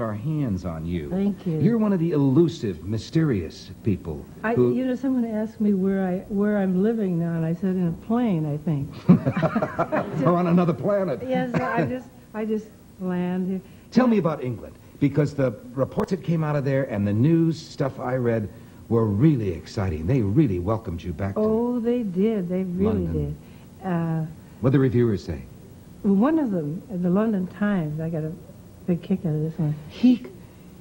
our hands on you. Thank you. You're one of the elusive, mysterious people. I, who, you know, someone asked me where I where I'm living now, and I said in a plane, I think. or on another planet. yes, I just I just land here. Tell me about England, because the reports that came out of there and the news stuff I read were really exciting. They really welcomed you back. Oh, they did. They really London. did. Uh, What the reviewers say? one of them, the London Times, I got a big kick out of this one. He,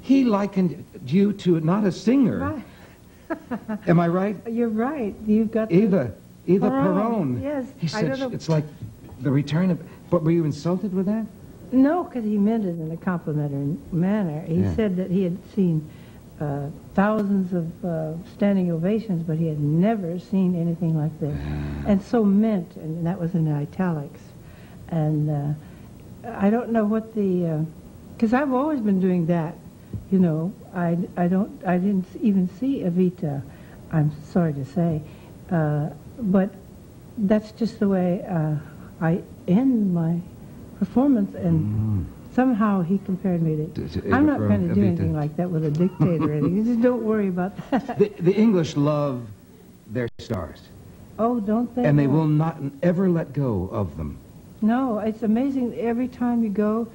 he likened you to not a singer. Right. Am I right? You're right. You've got Eva, Eva Perón. yes. He said it's like the return of. But were you insulted with that? No, because he meant it in a complimentary manner. He Yeah. said that he had seen uh, thousands of uh, standing ovations, but he had never seen anything like this. And so meant, and that was in italics. And uh, I don't know what the, because I've always been doing that. You know, I, I don't, I didn't even see Evita. I'm sorry to say, uh, but that's just the way uh, I end my performance, and somehow he compared me to. I'm not going to do anything like that with a dictator or anything. Just don't worry about that. The, the English love their stars, Oh, don't they? and they know? will not ever let go of them. No, it's amazing. Every time you go,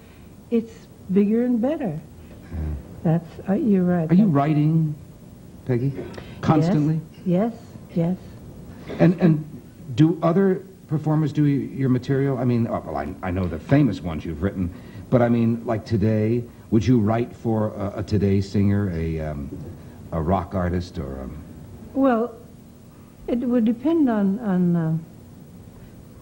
it's bigger and better. That's uh, you're right. Are you writing, Peggy? Constantly? Yes, yes. yes. And and do other performers do your material? I mean, uh, well, I, I know the famous ones you've written, but I mean, like today, would you write for a, a today singer, a um, a rock artist, or um, Well, it would depend on on uh,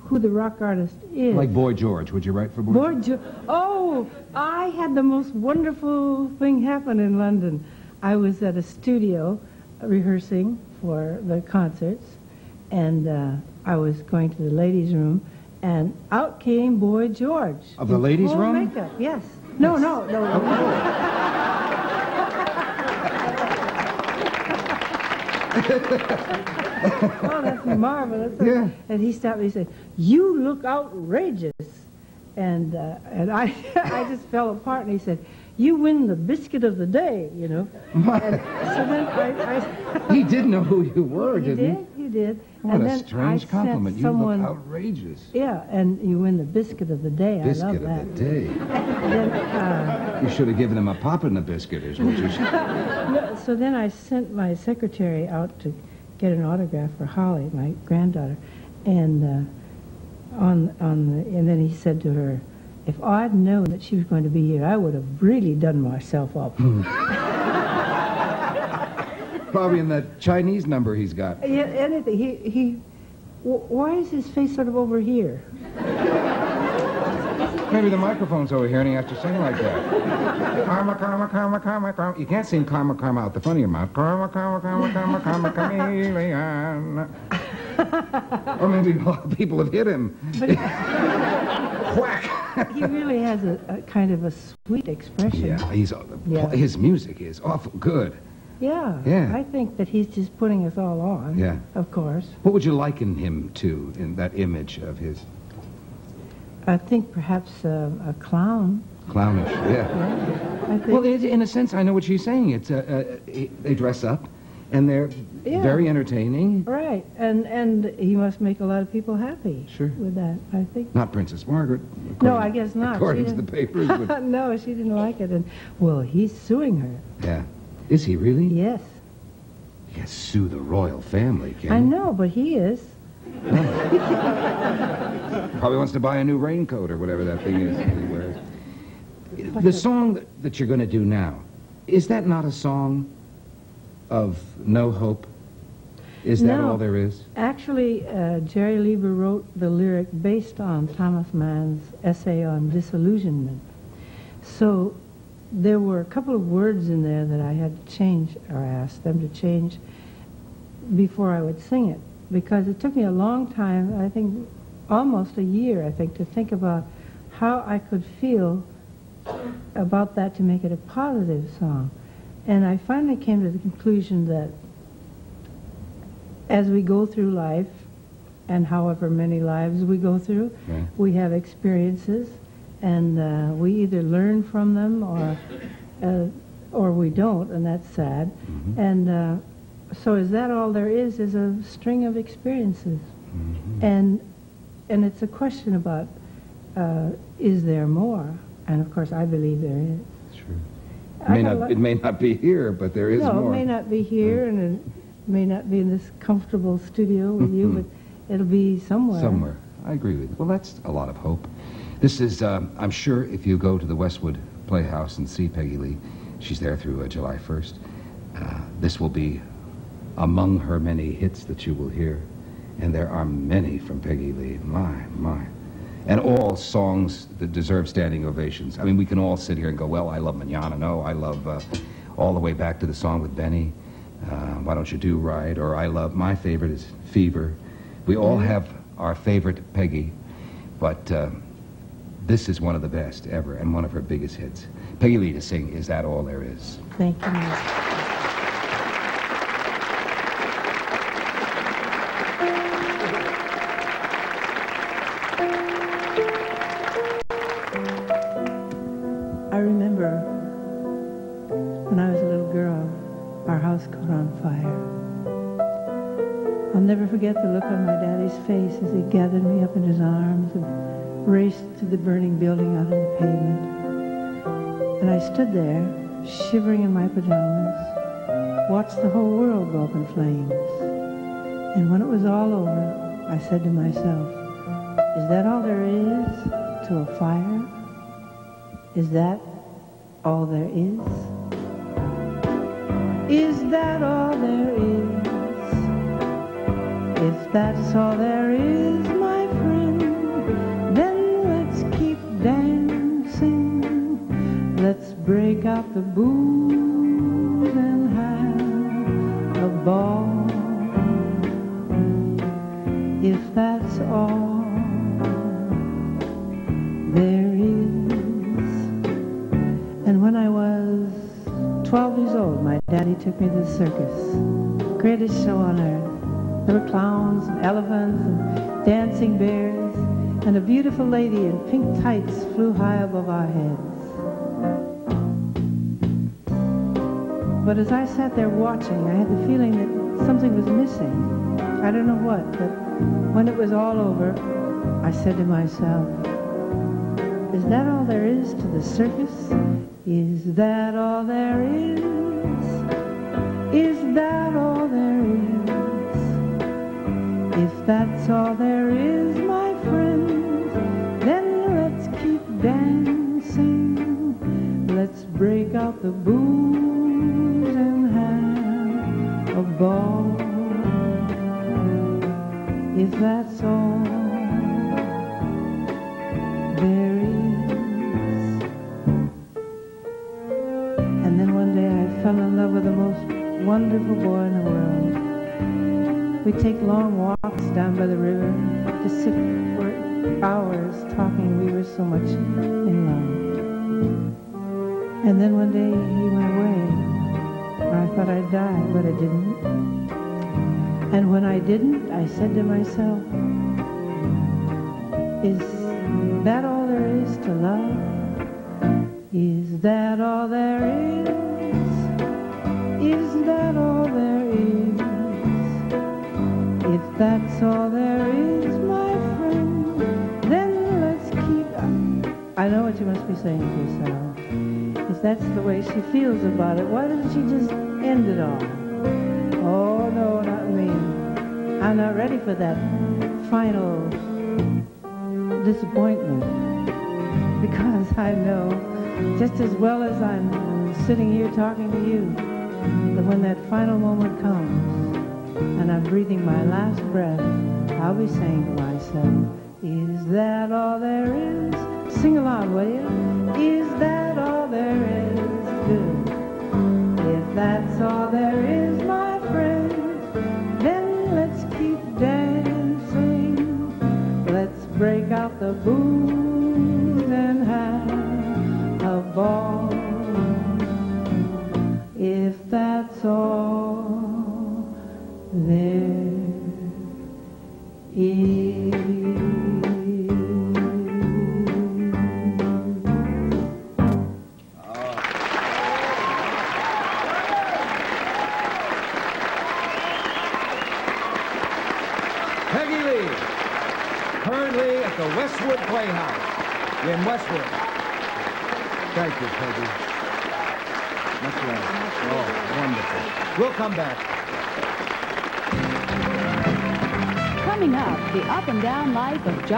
who the rock artist is. like Boy George? Would you write for Boy? Boy, Jo- oh, I had the most wonderful thing happen in London. I was at a studio rehearsing for the concerts, and uh, I was going to the ladies' room, and out came Boy George. Of the ladies' room? Makeup. Yes. No, no, no. no. oh, that's marvelous. Yeah. And he stopped me and said, you look outrageous. And, uh, and I, I just fell apart, and he said, you win the biscuit of the day, you know. And so then I, I He did know who you were, he didn't did, he did. What and a then strange I compliment. Sent You someone, look outrageous. Yeah, and you win the biscuit of the day. Biscuit I love of that. the day. Then, uh, You should have given him a pop in the biscuit, is what you should. no, so then I sent my secretary out to get an autograph for Holly, my granddaughter, and uh, on on the, and then he said to her, "If I'd known that she was going to be here, I would have really done myself up." Probably in that Chinese number he's got. yeah, anything. He he. wh- Why is his face sort of over here? Maybe the microphone's over here and he has to sing like that. Karma, karma, karma, karma, karma. You can't sing karma, karma out the front of your mouth. Karma, karma, karma, karma, karma, chameleon. or maybe a lot of people have hit him. But Whack! He really has a, a kind of a sweet expression. Yeah, he's, uh, Yeah. his music is awful good. Yeah. Yeah. I think that he's just putting us all on. Yeah. Of course. What would you liken him to in that image of his I think perhaps uh, a clown. clownish? Yeah. Yeah. I think. Well, it, in a sense, I know what she's saying. It's uh, uh, they dress up, and they're Yeah. very entertaining. right. And and he must make a lot of people happy. Sure. With that, I think. Not Princess Margaret. No, I guess not. According She to the papers, but no, she didn't like it, and well, he's suing her. yeah. Is he really? Yes. He can sue the royal family, can I he? know, but he is. Probably wants to buy a new raincoat or whatever that thing is that he wears. The song that, that you're going to do now, is that not a song of no hope? Is that No. all there is? Actually, uh, Jerry Leiber wrote the lyric based on Thomas Mann's essay on disillusionment. So there were a couple of words in there that I had to change, or asked them to change, before I would sing it. Because it took me a long time, I think almost a year, I think, to think about how I could feel about that to make it a positive song. And I finally came to the conclusion that as we go through life, and however many lives we go through, Right. we have experiences, and uh, we either learn from them or uh, or we don't, and that's sad. Mm-hmm. And uh, so, is that all there is? Is a string of experiences, Mm-hmm. and and it's a question about uh, is there more? And of course, I believe there is. It may, not, it may not be here, but there is no, more. it may not be here, and it may not be in this comfortable studio with you, Mhm. but it'll be somewhere. Somewhere. I agree with you. Well, that's a lot of hope. This is, um, I'm sure if you go to the Westwood Playhouse and see Peggy Lee, she's there through uh, July 1st, uh, this will be among her many hits that you will hear. And there are many from Peggy Lee. My, my. And all songs that deserve standing ovations. I mean, we can all sit here and go, well, I love Manana. No, I love uh, all the way back to the song with Benny. Uh, Why Don't You Do Right? Or I love, my favorite is Fever. We all have our favorite Peggy, but uh, this is one of the best ever and one of her biggest hits. Peggy Lee to sing Is That All There Is? Thank you. I remember when I was a little girl, our house caught on fire. I'll never forget the look on my daddy's face as he gathered me up in his arms and raced to the burning building out on the pavement. And I stood there, shivering in my pajamas, watched the whole world go up in flames. And when it was all over, I said to myself, is that all there is to a fire? Is that all there is? Is that all there is? If that's all there is, the booze and have a ball. If that's all there is. And when I was 12 years old, my daddy took me to the circus. Greatest show on earth. There were clowns and elephants and dancing bears, and a beautiful lady in pink tights flew high above our heads. But as I sat there watching, I had the feeling that something was missing. I don't know what, but when it was all over, I said to myself, is that all there is to the circus? Is that all there is? Is that all there is? If that's all there is, my friends, then let's keep dancing. Let's break out the booze ball. If that's all there is. And then one day I fell in love with the most wonderful boy in the world. We'd take long walks down by the river to sit for hours talking. We were so much in love. And then one day he went away. I thought I'd die, but I didn't. And when I didn't, I said to myself, is that all there is to love? Is that all there is? Is that all there is? If that's all there is, my friend, then let's keep... I know what you must be saying to yourself. If that's the way she feels about it, why doesn't she just end it all? I'm not ready for that final disappointment. Because I know, just as well as I'm sitting here talking to you, that when that final moment comes and I'm breathing my last breath, I'll be saying to myself, is that all there is? Sing along, will you? the booze and have a ball. If that's all there is. Peggy Lee currently at the Westwood Playhouse in Westwood. Thank you, Peggy. Much love. Oh, wonderful. We'll come back. Coming up, the up and down life of John.